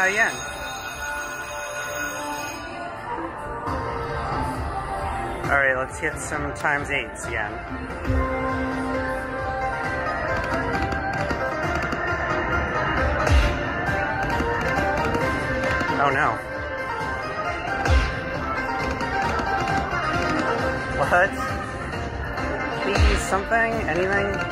Got a. Alright, let's hit some times eights again. Oh no. What? Please, something? Anything?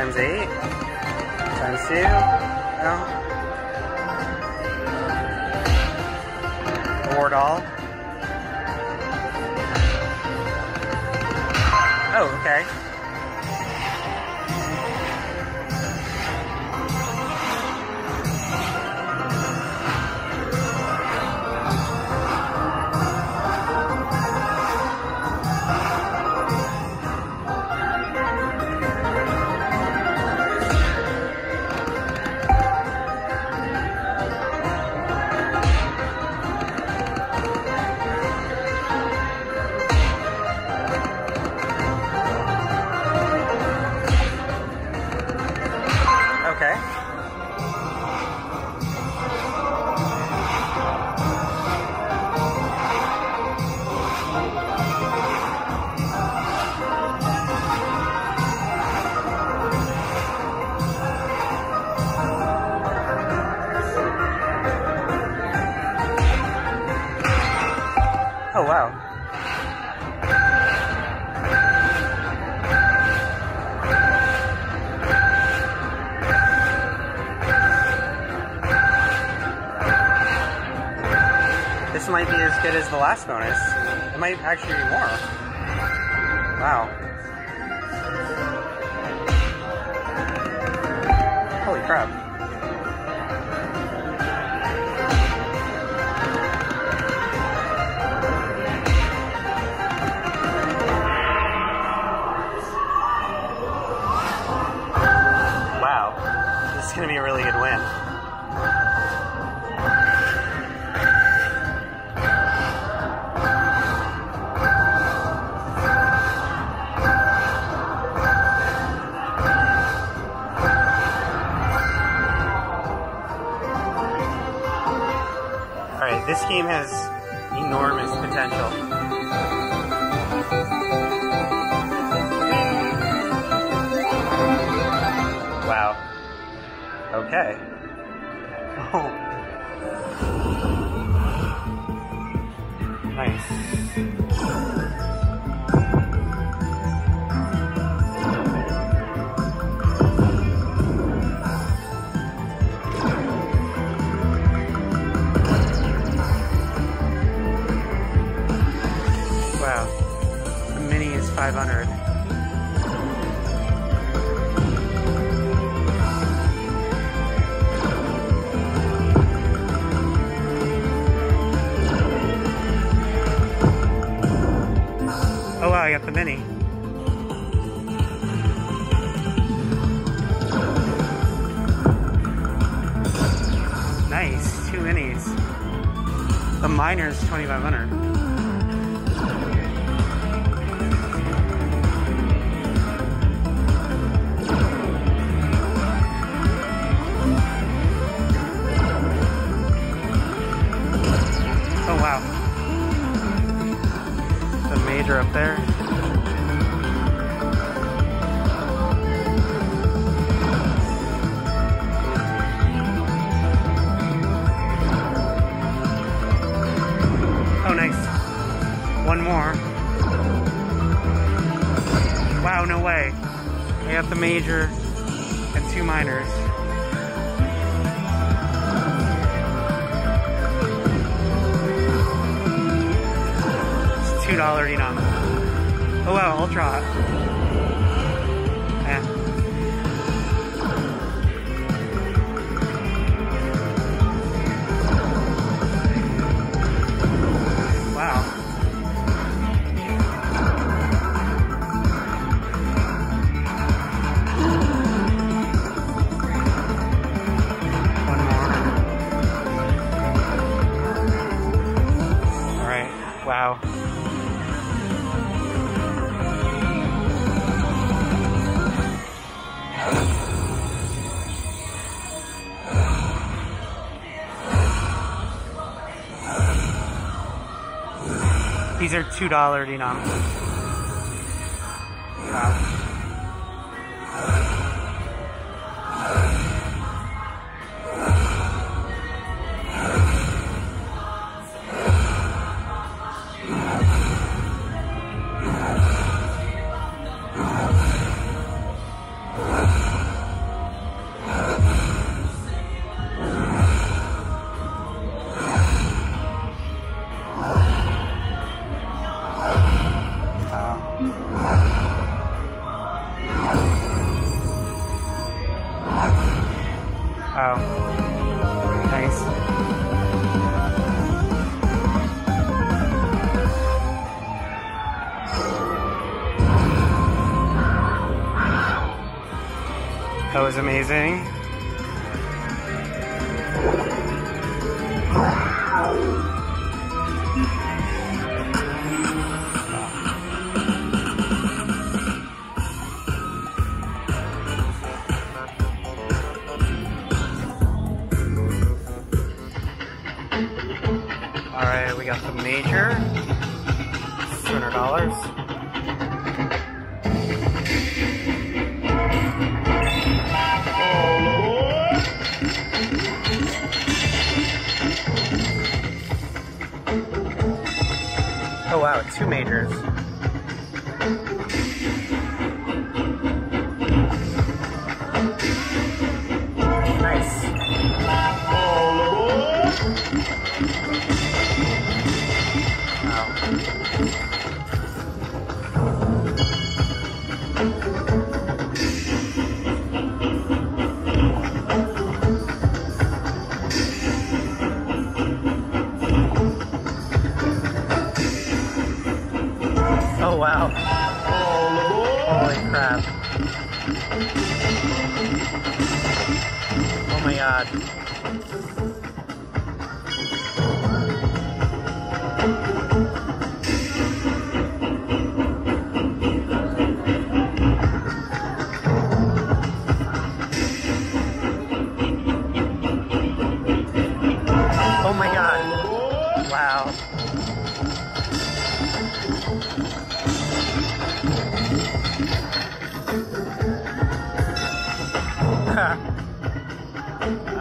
Times eight. Times two. No. Award all. Oh. Okay. Oh wow. This might be as good as the last bonus. It might actually be more. Wow. Holy crap. Okay. Oh. Nice. Wow. The mini is 500. The mini. Nice, two minis. The minor's 2500. Major and two minors. It's two dollar denom. Oh wow, ultra. Yeah. Wow. now. These are $2 denom. Wow. That was amazing. Alright, we got the major. $200. Wow, two majors. Oh wow. Holy crap. Oh my god.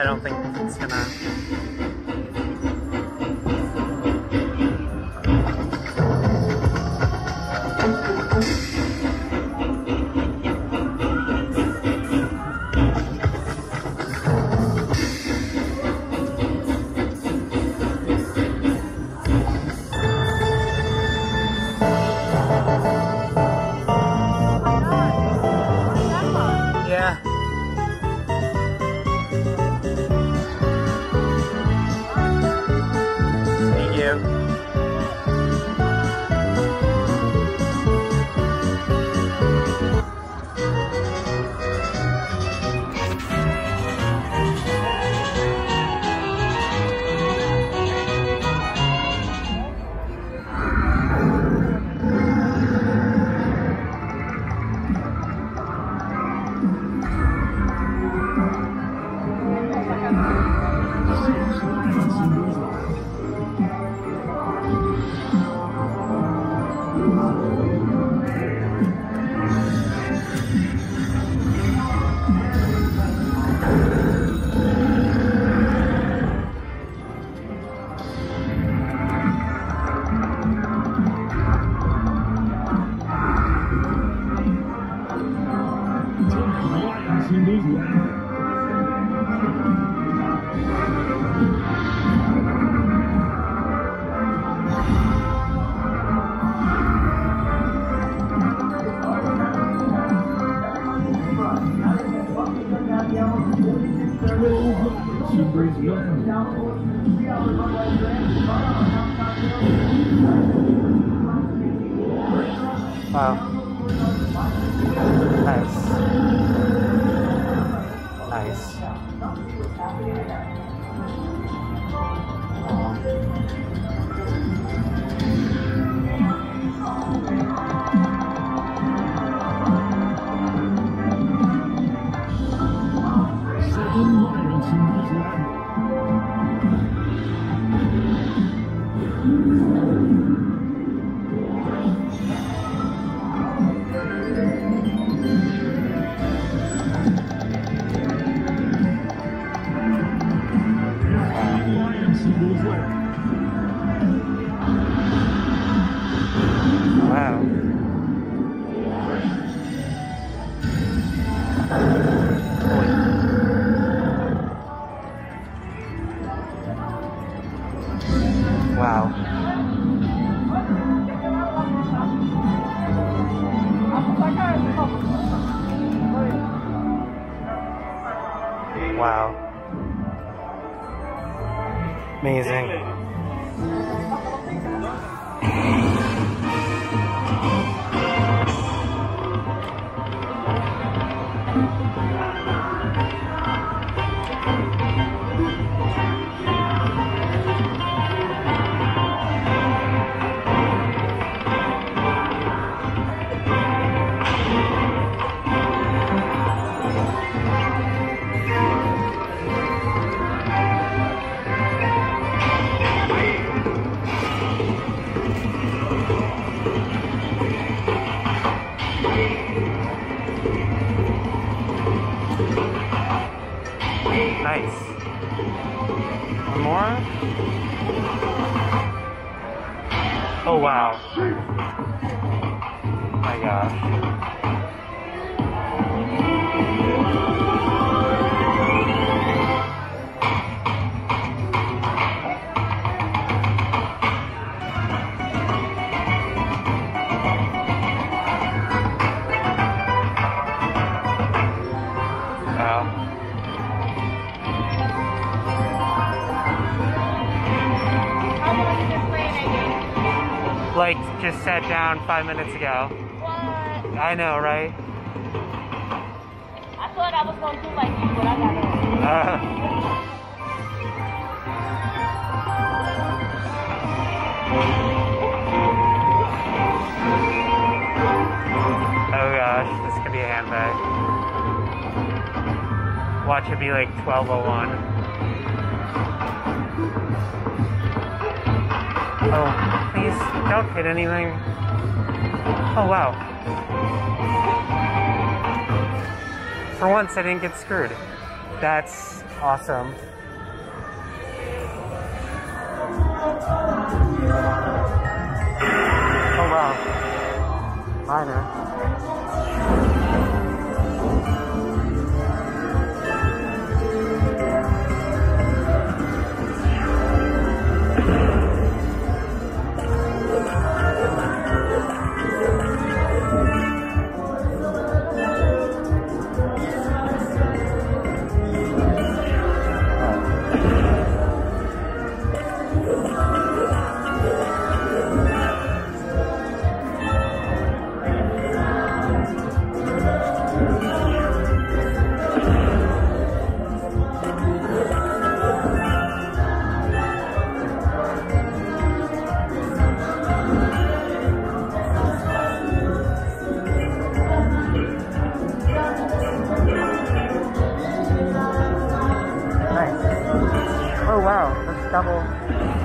I don't think it's gonna. She Wow. Wow. Amazing. One more? Oh wow. My gosh. Like just sat down five minutes ago. What? I know, right? I thought I was gonna do like you, but I gotta. Uh, oh gosh, this could be a handpay. Watch it be like 1201. Oh, please don't hit anything. Oh wow. For once, I didn't get screwed. That's awesome. Oh wow. Minor. Wow, that's double.